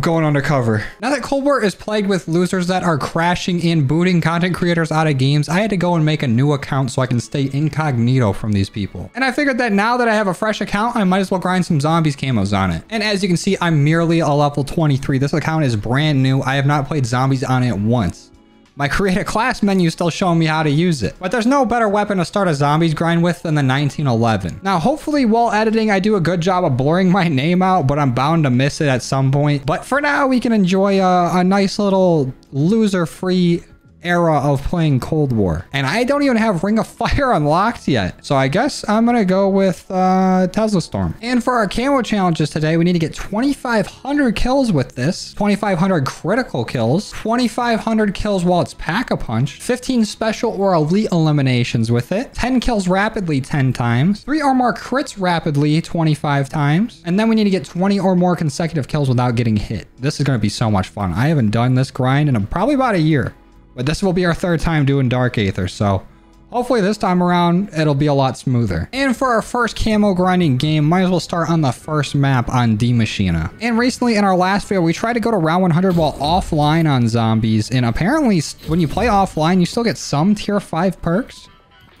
going undercover. Now that Cold War is plagued with losers that are crashing and booting content creators out of games, I had to go and make a new account so I can stay incognito from these people. And I figured that now that I have a fresh account, I might as well grind some zombies camos on it. And as you can see, I'm merely a level 23. This account is brand new. I have not played zombies on it once. My create a class menu still showing me how to use it. But there's no better weapon to start a zombies grind with than the 1911. Now, hopefully while editing, I do a good job of blurring my name out, but I'm bound to miss it at some point. But for now, we can enjoy a, a nice little loser-free era of playing Cold War. And I don't even have Ring of Fire unlocked yet. So I guess I'm going to go with uh, Tesla Storm. And for our camo challenges today, we need to get 2,500 kills with this, 2,500 critical kills, 2,500 kills while it's Pack-a-Punch, 15 special or elite eliminations with it, 10 kills rapidly 10 times, 3 or more crits rapidly 25 times, and then we need to get 20 or more consecutive kills without getting hit. This is going to be so much fun. I haven't done this grind in probably about a year. But this will be our third time doing Dark Aether, so hopefully this time around it'll be a lot smoother. And for our first camo grinding game, might as well start on the first map on Die Maschine. And recently in our last video, we tried to go to round 100 while offline on zombies, and apparently when you play offline, you still get some tier 5 perks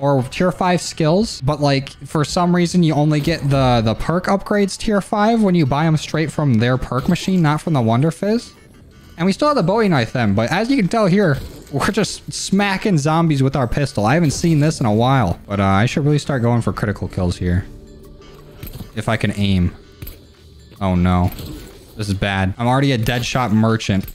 or tier 5 skills, but like for some reason you only get the, the perk upgrades tier 5 when you buy them straight from their perk machine, not from the Wonder Fizz. And we still have the Bowie knife then, but as you can tell here, we're just smacking zombies with our pistol. I haven't seen this in a while, but uh, I should really start going for critical kills here. If I can aim. Oh no. This is bad. I'm already a dead shot merchant.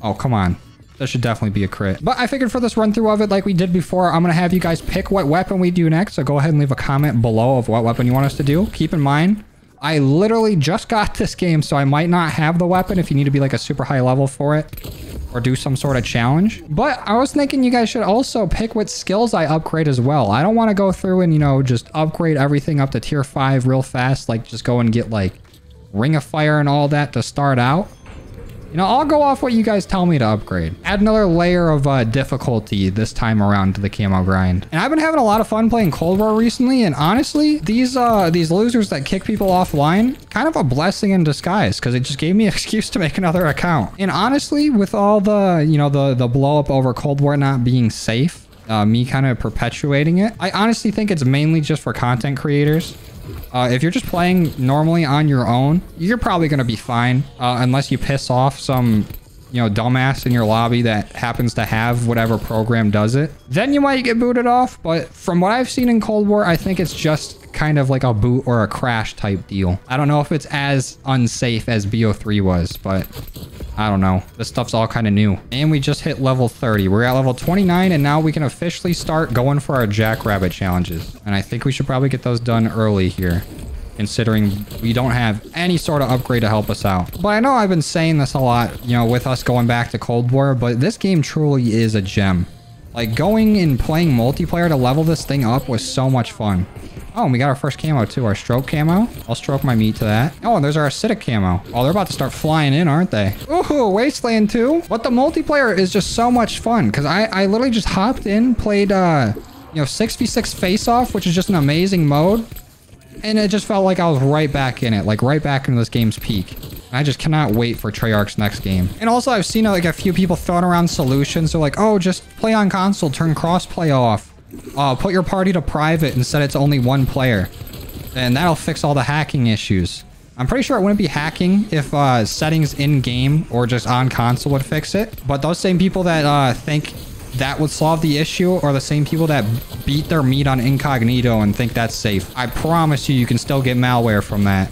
Oh, come on. That should definitely be a crit. But I figured for this run through of it, like we did before, I'm going to have you guys pick what weapon we do next. So go ahead and leave a comment below of what weapon you want us to do. Keep in mind, I literally just got this game, so I might not have the weapon if you need to be like a super high level for it or do some sort of challenge. But I was thinking you guys should also pick what skills I upgrade as well. I don't want to go through and, you know, just upgrade everything up to tier 5 real fast. Like, just go and get, like, Ring of Fire and all that to start out. You know, I'll go off what you guys tell me to upgrade. Add another layer of uh, difficulty this time around to the camo grind. And I've been having a lot of fun playing Cold War recently, and honestly, these uh, these losers that kick people offline, kind of a blessing in disguise, because it just gave me an excuse to make another account. And honestly, with all the, you know, the, the blow up over Cold War not being safe, uh, me kind of perpetuating it, I honestly think it's mainly just for content creators. Uh, if you're just playing normally on your own, you're probably going to be fine. Uh, unless you piss off some, you know, dumbass in your lobby that happens to have whatever program does it. Then you might get booted off. But from what I've seen in Cold War, I think it's just kind of like a boot or a crash type deal. I don't know if it's as unsafe as BO3 was, but I don't know. This stuff's all kind of new. And we just hit level 30. We're at level 29, and now we can officially start going for our Jackrabbit challenges. And I think we should probably get those done early here considering we don't have any sort of upgrade to help us out. But I know I've been saying this a lot, you know, with us going back to Cold War, but this game truly is a gem. Like, going and playing multiplayer to level this thing up was so much fun. Oh, and we got our first camo too, our stroke camo. I'll stroke my meat to that. Oh, and there's our acidic camo. Oh, they're about to start flying in, aren't they? Ooh, Wasteland 2. But the multiplayer is just so much fun because I, I literally just hopped in, played, uh, you know, 6v6 face-off, which is just an amazing mode. And it just felt like I was right back in it, like right back in this game's peak. I just cannot wait for Treyarch's next game. And also, I've seen like a few people throwing around solutions. They're like, oh, just play on console, turn crossplay off. Uh, put your party to private and set it to only one player. And that'll fix all the hacking issues. I'm pretty sure it wouldn't be hacking if uh, settings in-game or just on console would fix it. But those same people that uh, think that would solve the issue are the same people that beat their meat on incognito and think that's safe. I promise you, you can still get malware from that.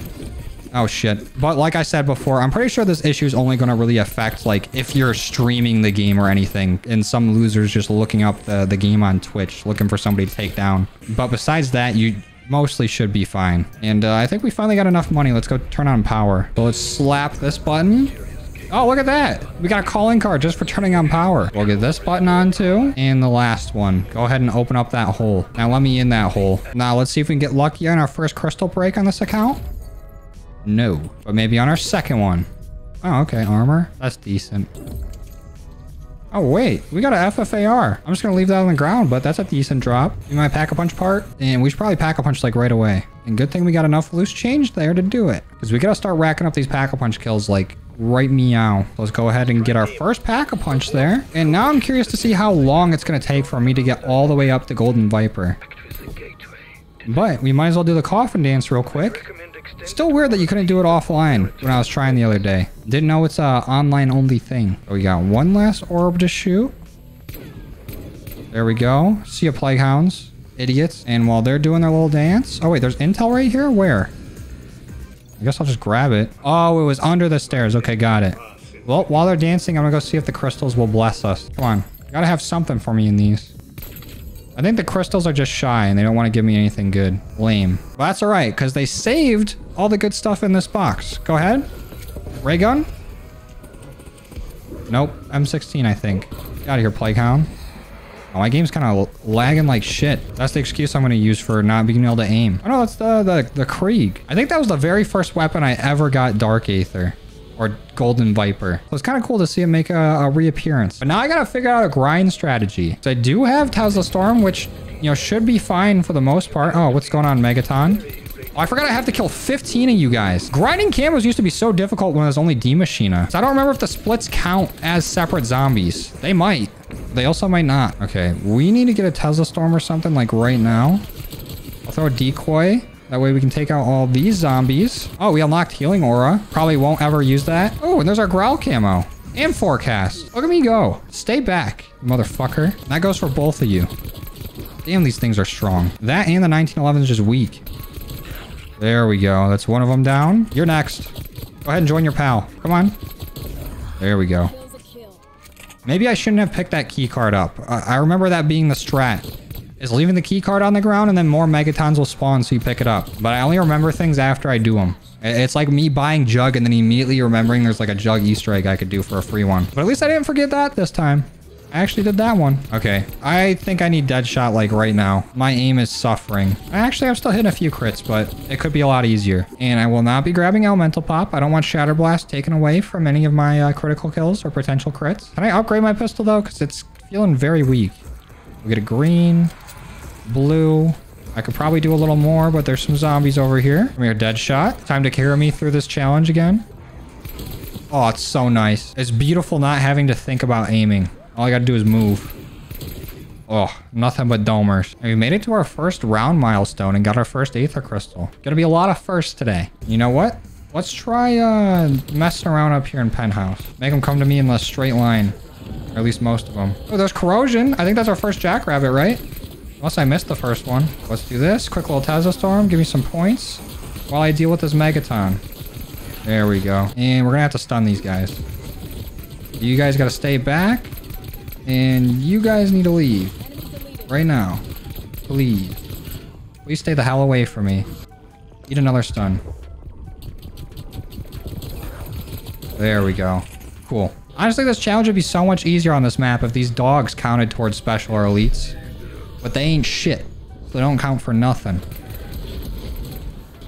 Oh, shit. But like I said before, I'm pretty sure this issue is only going to really affect, like, if you're streaming the game or anything, and some losers just looking up the, the game on Twitch, looking for somebody to take down. But besides that, you mostly should be fine. And uh, I think we finally got enough money. Let's go turn on power. So let's slap this button. Oh, look at that. We got a calling card just for turning on power. We'll get this button on too. And the last one. Go ahead and open up that hole. Now let me in that hole. Now let's see if we can get lucky on our first crystal break on this account. No. But maybe on our second one. Oh, okay. Armor. That's decent. Oh, wait. We got a FFAR. I'm just going to leave that on the ground, but that's a decent drop. We might pack-a-punch part, and we should probably pack-a-punch like right away. And good thing we got enough loose change there to do it. Because we got to start racking up these pack-a-punch kills like right meow. Let's go ahead and get our first pack-a-punch there. And now I'm curious to see how long it's going to take for me to get all the way up to Golden Viper. But we might as well do the coffin dance real quick. Still weird that you couldn't do it offline when I was trying the other day. Didn't know it's a online only thing. So we got one last orb to shoot. There we go. See a plague hounds. Idiots. And while they're doing their little dance. Oh wait, there's intel right here? Where? I guess I'll just grab it. Oh, it was under the stairs. Okay, got it. Well, while they're dancing, I'm gonna go see if the crystals will bless us. Come on. Gotta have something for me in these. I think the crystals are just shy and they don't want to give me anything good. Lame. But that's alright, because they saved all the good stuff in this box. Go ahead. Ray gun? Nope. M16, I think. Get out of here, Plague. Oh, my game's kind of lagging like shit. That's the excuse I'm going to use for not being able to aim. Oh no, that's the, the, the Krieg. I think that was the very first weapon I ever got Dark Aether. Or Golden Viper. So it's kind of cool to see it make a, a, reappearance. But now I gotta figure out a grind strategy. So I do have Tesla Storm, which, you know, should be fine for the most part. Oh, what's going on, Megaton? Oh, I forgot I have to kill 15 of you guys. Grinding camos used to be so difficult when there's only Die Maschine. So I don't remember if the splits count as separate zombies. They might. They also might not. Okay, we need to get a Tesla Storm or something like right now. I'll throw a decoy. That way we can take out all these zombies. Oh, we unlocked Healing Aura. Probably won't ever use that. Oh, and there's our Growl camo. And Forecast. Look at me go. Stay back, motherfucker. That goes for both of you. Damn, these things are strong. That and the 1911 is just weak. There we go. That's one of them down. You're next. Go ahead and join your pal. Come on. There we go. Maybe I shouldn't have picked that key card up. I, I remember that being the strat is leaving the key card on the ground and then more megatons will spawn so you pick it up. But I only remember things after I do them. It's like me buying Jug and then immediately remembering there's like a Jug Easter egg I could do for a free one. But at least I didn't forget that this time. I actually did that one. Okay, I think I need Deadshot like right now. My aim is suffering. Actually, I'm still hitting a few crits, but it could be a lot easier. And I will not be grabbing Elemental Pop. I don't want Shatter Blast taken away from any of my uh, critical kills or potential crits. Can I upgrade my pistol though? Because it's feeling very weak. We get a green, blue. I could probably do a little more, but there's some zombies over here. Come here, Deadshot. Time to carry me through this challenge again. Oh, it's so nice. It's beautiful not having to think about aiming. All I gotta do is move. Oh, nothing but domers. We made it to our first round milestone and got our first Aether Crystal. Gonna be a lot of firsts today. You know what? Let's try uh, messing around up here in Penthouse. Make them come to me in a straight line. Or at least most of them. Oh, there's Corrosion. I think that's our first Jackrabbit, right? Unless I missed the first one. Let's do this. Quick little Tesla Storm. Give me some points. While I deal with this Megaton. There we go. And we're gonna have to stun these guys. You guys gotta stay back. And you guys need to leave. Right now. Please. Please stay the hell away from me. Eat another stun. There we go. Cool. Honestly, this challenge would be so much easier on this map if these dogs counted towards special or elites. But they ain't shit. So they don't count for nothing.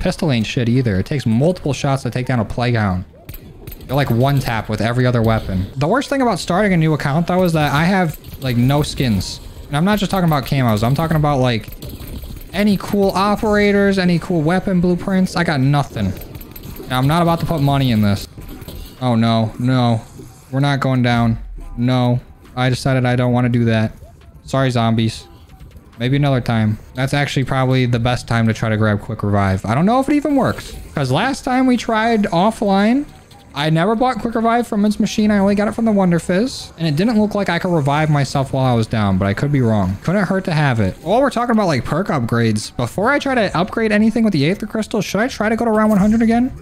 Pistol ain't shit either. It takes multiple shots to take down a. You're like one tap with every other weapon. The worst thing about starting a new account though is that I have like no skins. And I'm not just talking about camos. I'm talking about like any cool operators, any cool weapon blueprints. I got nothing. I'm not about to put money in this. Oh no, no. We're not going down. No. I decided I don't want to do that. Sorry, zombies. Maybe another time. That's actually probably the best time to try to grab quick revive. I don't know if it even works. Because last time we tried offline, I never bought quick revive from its machine. I only got it from the Wonder Fizz. And it didn't look like I could revive myself while I was down, but I could be wrong. Couldn't hurt to have it. While we're talking about like perk upgrades, before I try to upgrade anything with the Aether Crystal, should I try to go to round 100 again?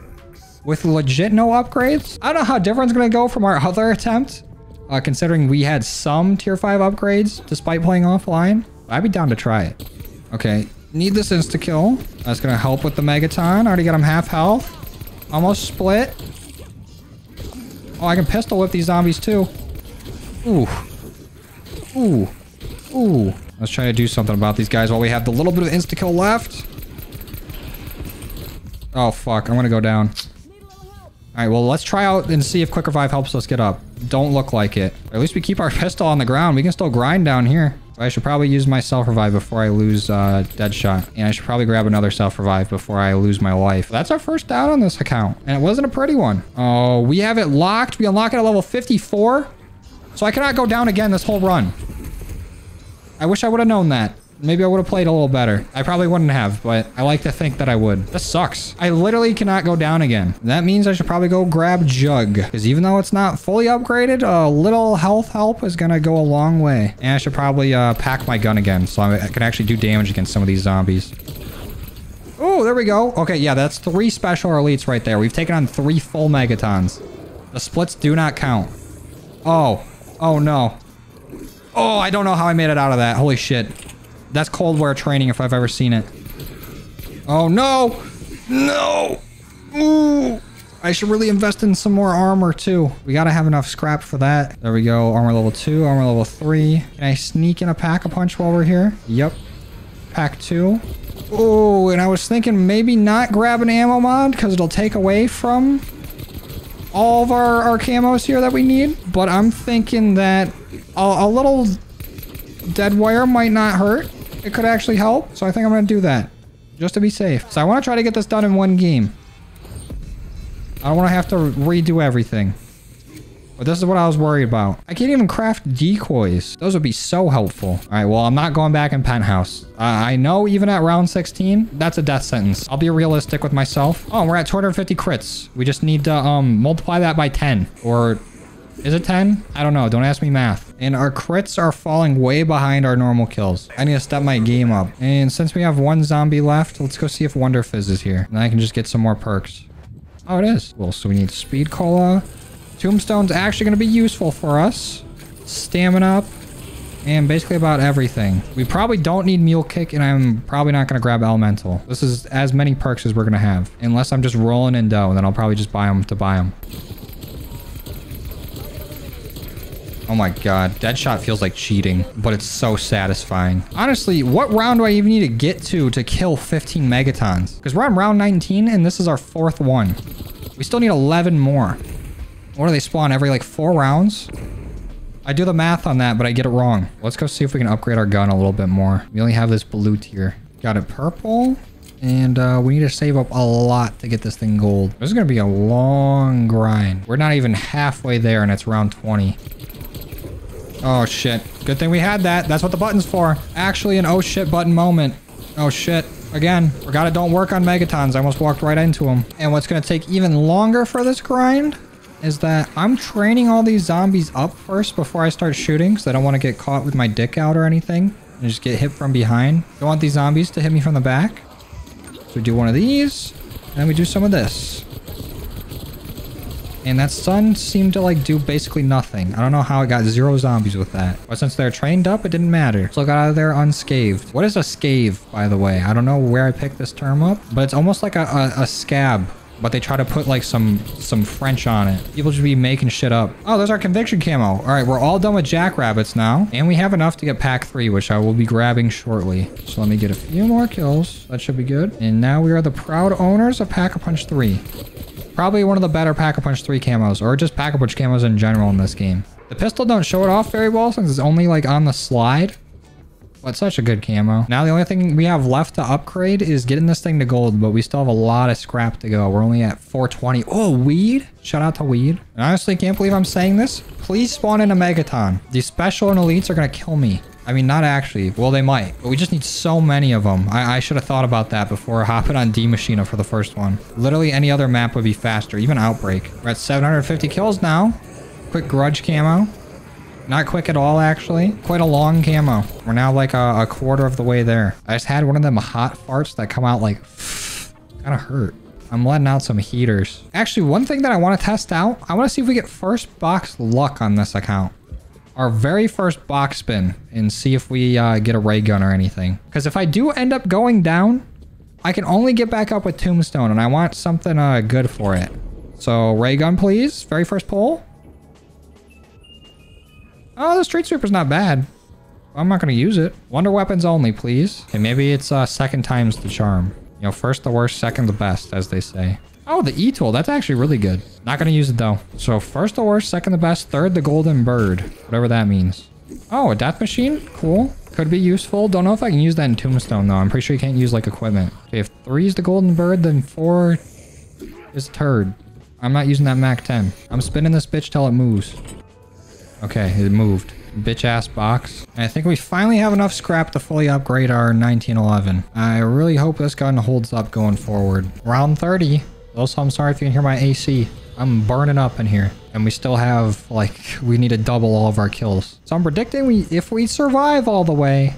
With legit no upgrades? I don't know how different it's going to go from our other attempt. Uh, considering we had some tier 5 upgrades despite playing offline. I'd be down to try it. Okay, need this insta-kill. That's going to help with the Megaton. Already got him half health. Almost split. Oh, I can pistol whip these zombies too. Ooh. Ooh. Ooh. Let's try to do something about these guys while we have the little bit of insta-kill left. Oh, fuck. I'm going to go down. All right, well, let's try out and see if Quick Revive helps us get up. Don't look like it. At least we keep our pistol on the ground. We can still grind down here. I should probably use my self-revive before I lose uh, Deadshot. And I should probably grab another self-revive before I lose my life. That's our first down on this account. And it wasn't a pretty one. Oh, we have it locked. We unlock it at level 54. So I cannot go down again this whole run. I wish I would have known that. Maybe I would have played a little better. I probably wouldn't have, but I like to think that I would. This sucks. I literally cannot go down again. That means I should probably go grab Jug. Because even though it's not fully upgraded, a little health help is going to go a long way. And I should probably uh, pack my gun again so I can actually do damage against some of these zombies. Oh, there we go. Okay, yeah, that's three special elites right there. We've taken on three full megatons. The splits do not count. Oh. Oh, no. Oh, I don't know how I made it out of that. Holy shit. That's Cold War training if I've ever seen it. Oh, no! No! Ooh! I should really invest in some more armor, too. We gotta have enough scrap for that. There we go. Armor level 2, armor level 3. Can I sneak in a pack-a-punch while we're here? Yep. Pack 2. Oh, and I was thinking maybe not grab an ammo mod because it'll take away from all of our, our camos here that we need. But I'm thinking that a, a little dead wire might not hurt. It could actually help. So I think I'm going to do that. Just to be safe. So I want to try to get this done in one game. I don't want to have to redo everything. But this is what I was worried about. I can't even craft decoys. Those would be so helpful. All right, well, I'm not going back in penthouse. Uh, I know even at round 16, that's a death sentence. I'll be realistic with myself. Oh, we're at 250 crits. We just need to um multiply that by 10 or is it 10? I don't know. Don't ask me math. And our crits are falling way behind our normal kills. I need to step my game up. And since we have one zombie left, let's go see if Wonder Fizz is here. And I can just get some more perks. Oh, it is. Well, so we need Speed Cola. Tombstone's actually going to be useful for us. Stamina up. And basically about everything. We probably don't need Mule Kick, and I'm probably not going to grab Elemental. This is as many perks as we're going to have. Unless I'm just rolling in dough, then I'll probably just buy them to buy them. Oh my god, Deadshot feels like cheating, but it's so satisfying. Honestly, what round do I even need to get to to kill 15 Megatons? Because we're on round 19 and this is our fourth one. We still need 11 more. What do they spawn every like four rounds? I do the math on that, but I get it wrong. Let's go see if we can upgrade our gun a little bit more. We only have this blue tier. Got it purple. And uh, we need to save up a lot to get this thing gold. This is going to be a long grind. We're not even halfway there and it's round 20. Oh, shit. Good thing we had that. That's what the button's for. Actually, an oh shit button moment. Oh shit. Again, forgot it don't work on Megatons. I almost walked right into them. And what's going to take even longer for this grind is that I'm training all these zombies up first before I start shooting because I don't want to get caught with my dick out or anything and just get hit from behind. Don't want these zombies to hit me from the back. So we do one of these and then we do some of this. And that stun seemed to like do basically nothing. I don't know how it got zero zombies with that. But since they're trained up, it didn't matter. So I got out of there unscathed. What is a scave, by the way? I don't know where I picked this term up, but it's almost like a, a, a scab but they try to put like some some French on it. People should be making shit up. Oh, there's our conviction camo. All right, we're all done with jackrabbits now. And we have enough to get pack three, which I will be grabbing shortly. So let me get a few more kills. That should be good. And now we are the proud owners of Pack-a-Punch 3. Probably one of the better Pack-a-Punch 3 camos, or just Pack-a-Punch camos in general in this game. The pistol don't show it off very well since it's only like on the slide. But such a good camo. Now the only thing we have left to upgrade is getting this thing to gold, but we still have a lot of scrap to go. We're only at 420. Oh, weed? Shout out to weed. I honestly can't believe I'm saying this. Please spawn in a Megaton. These special and elites are going to kill me. I mean, not actually. Well, they might. But we just need so many of them. I, I should have thought about that before hopping on Die Maschine for the first one. Literally any other map would be faster. Even Outbreak. We're at 750 kills now. Quick grudge camo. Not quick at all, actually. Quite a long camo. We're now like a, a quarter of the way there. I just had one of them hot farts that come out like... kind of hurt. I'm letting out some heaters. Actually, one thing that I want to test out, I want to see if we get first box luck on this account our very first box spin and see if we uh, get a ray gun or anything. Because if I do end up going down, I can only get back up with tombstone and I want something uh, good for it. So ray gun, please. Very first pull. Oh, the street sweeper's not bad. I'm not going to use it. Wonder weapons only, please. Okay, maybe it's uh, second time's the charm. You know, first the worst, second the best, as they say. Oh, the E-tool. That's actually really good. Not going to use it, though. So first the worst, second the best, third the golden bird. Whatever that means. Oh, a death machine? Cool. could be useful. Don't know if I can use that in Tombstone, though. I'm pretty sure you can't use, like, equipment. Okay, if three is the golden bird, then four is turd. I'm not using that Mac 10. I'm spinning this bitch till it moves. Okay, it moved. Bitch ass box. And I think we finally have enough scrap to fully upgrade our 1911. I really hope this gun holds up going forward. Round 30. Also, I'm sorry if you can hear my AC. I'm burning up in here. And we still have, like, we need to double all of our kills. So I'm predicting we, if we survive all the way,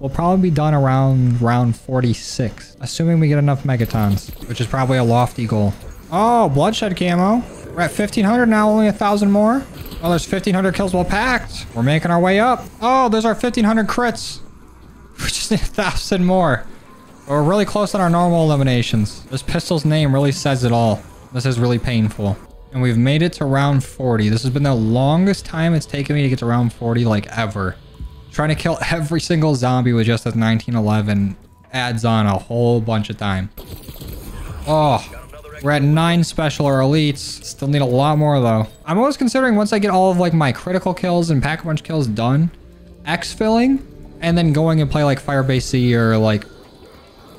we'll probably be done around round 46. Assuming we get enough megatons, which is probably a lofty goal. Oh, bloodshed camo. We're at 1500 now, only a thousand more. Oh, there's 1500 kills well packed. We're making our way up. Oh, there's our 1500 crits. We just need a thousand more. We're really close on our normal eliminations. This pistol's name really says it all. This is really painful. And we've made it to round 40. This has been the longest time it's taken me to get to round 40 like ever. Trying to kill every single zombie with just this 1911 adds on a whole bunch of time. Oh, we're at nine special or elites. Still need a lot more though. I'm always considering once I get all of like my critical kills and pack-a-punch kills done, X-filling, and then going and play like Firebase Z or like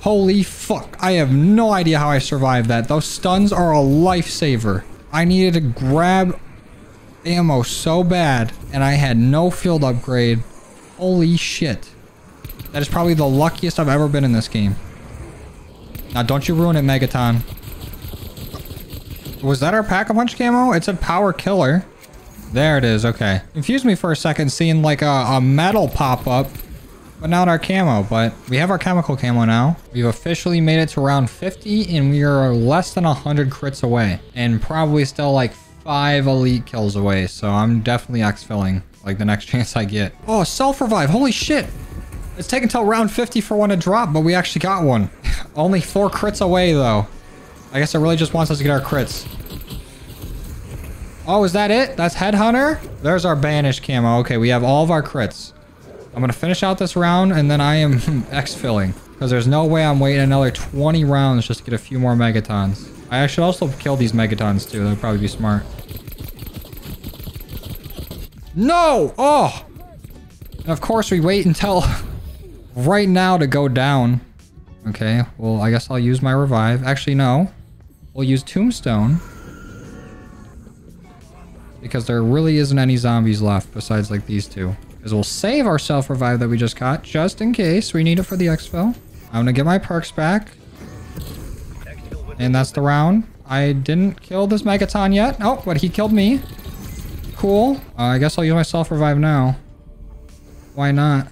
Holy fuck. I have no idea how I survived that. Those stuns are a lifesaver. I needed to grab ammo so bad, and I had no field upgrade. Holy shit. That is probably the luckiest I've ever been in this game. Now, don't you ruin it, Megaton. Was that our Pack-a-Punch camo? It's a power killer. There it is, okay. Confused me for a second seeing like a, a metal pop up, but not our camo. But we have our chemical camo now. We've officially made it to round 50 and we are less than 100 crits away. And probably still like five elite kills away. So I'm definitely X-filling like the next chance I get. Oh, self-revive. Holy shit. It's taken until round 50 for one to drop, but we actually got one. Only four crits away though. I guess it really just wants us to get our crits. Oh, is that it? That's Headhunter? There's our banished camo. Okay, we have all of our crits. I'm going to finish out this round, and then I am X-filling. Because there's no way I'm waiting another 20 rounds just to get a few more Megatons. I should also kill these Megatons, too. That would probably be smart. No! Oh! And of course, we wait until right now to go down. Okay, well, I guess I'll use my revive. Actually, no. We'll use Tombstone. Because there really isn't any zombies left besides like these two. Because we'll save our self-revive that we just got just in case we need it for the exfil. I'm gonna get my perks back. And that's the round. I didn't kill this Megaton yet. Oh, but he killed me. Cool. Uh, I guess I'll use my self-revive now. Why not?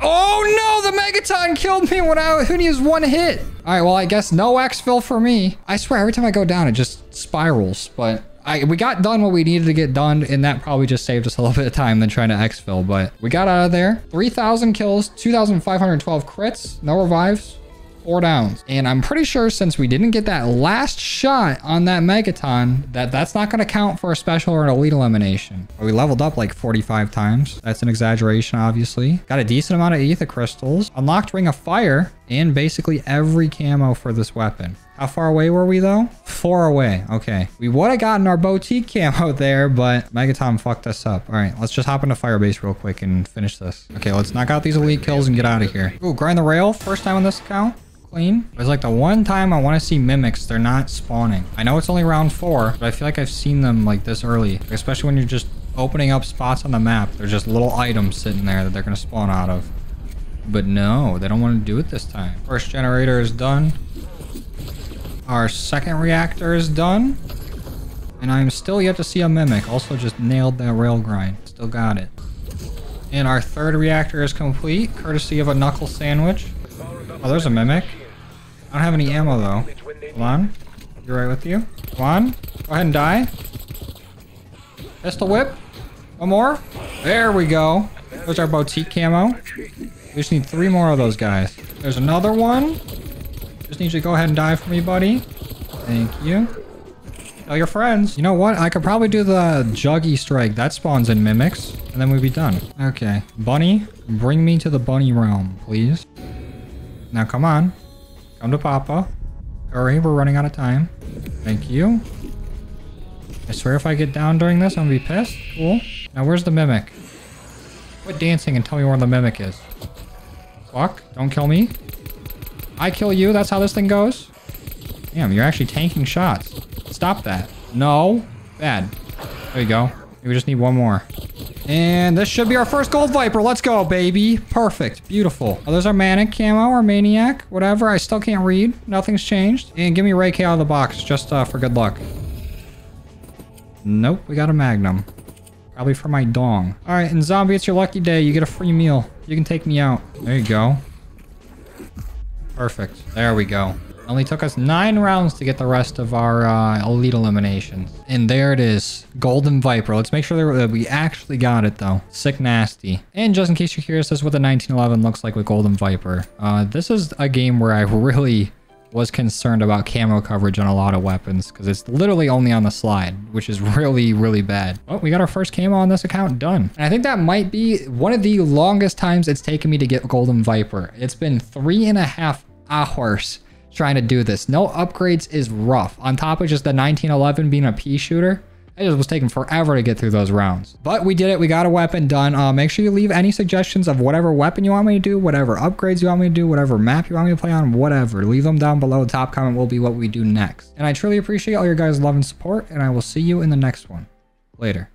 Oh no, the Megaton killed me when I who needs one hit. All right, well, I guess no exfil for me. I swear, every time I go down, it just spirals. But I, we got done what we needed to get done, and that probably just saved us a little bit of time than trying to exfil. But we got out of there. 3,000 kills, 2,512 crits, no revives, four downs. And I'm pretty sure since we didn't get that last shot on that Megaton, that that's not going to count for a special or an elite elimination. We leveled up like 45 times. That's an exaggeration, obviously. Got a decent amount of Aether Crystals. Unlocked Ring of Fire and basically every camo for this weapon. How far away were we though? Four away. Okay. We would have gotten our boutique camo there, but Megaton fucked us up. All right, let's just hop into Firebase real quick and finish this. Okay, let's knock out these elite kills and get out of here. Ooh, grind the rail. First time on this account clean. It's like the one time I want to see mimics, they're not spawning. I know it's only round four, but I feel like I've seen them like this early, especially when you're just opening up spots on the map. There's just little items sitting there that they're going to spawn out of. But no, they don't want to do it this time. First generator is done. Our second reactor is done. And I'm still yet to see a mimic. Also just nailed that rail grind. Still got it. And our third reactor is complete, courtesy of a knuckle sandwich. Oh, there's a mimic. I don't have any ammo though. Come on. You're right with you. Come on. Go ahead and die. Pistol whip. One more. There we go. There's our boutique camo. We just need three more of those guys. There's another one. Just need you to go ahead and die for me, buddy. Thank you. Tell your friends. You know what? I could probably do the Juggy Strike. That spawns in Mimics. And then we'd be done. Okay. Bunny, bring me to the bunny realm, please. Now come on. Come to Papa. Hurry, we're running out of time. Thank you. I swear if I get down during this, I'm gonna be pissed. Cool. Now where's the Mimic? Quit dancing and tell me where the Mimic is. Fuck. Don't kill me. I kill you. That's how this thing goes. Damn, you're actually tanking shots. Stop that. No. Bad. There you go. We just need one more. And this should be our first gold viper. Let's go, baby. Perfect. Beautiful. Oh, there's our manic camo or maniac. Whatever. I still can't read. Nothing's changed. And give me Ray K out of the box just uh, for good luck. Nope. We got a magnum. Probably for my dong. All right. And zombie, it's your lucky day. You get a free meal. You can take me out. There you go. Perfect. There we go. Only took us nine rounds to get the rest of our uh, elite eliminations. And there it is. Golden Viper. Let's make sure that we actually got it though. Sick nasty. And just in case you're curious, this is what the 1911 looks like with Golden Viper. Uh, this is a game where I really was concerned about camo coverage on a lot of weapons because it's literally only on the slide, which is really, really bad. Oh, we got our first camo on this account done. And I think that might be one of the longest times it's taken me to get Golden Viper. It's been three and a half hours trying to do this. No upgrades is rough. On top of just the 1911 being a pea shooter, it just was taking forever to get through those rounds. But we did it. We got a weapon done. Uh, make sure you leave any suggestions of whatever weapon you want me to do, whatever upgrades you want me to do, whatever map you want me to play on, whatever. Leave them down below. The top comment will be what we do next. And I truly appreciate all your guys' love and support, and I will see you in the next one. Later.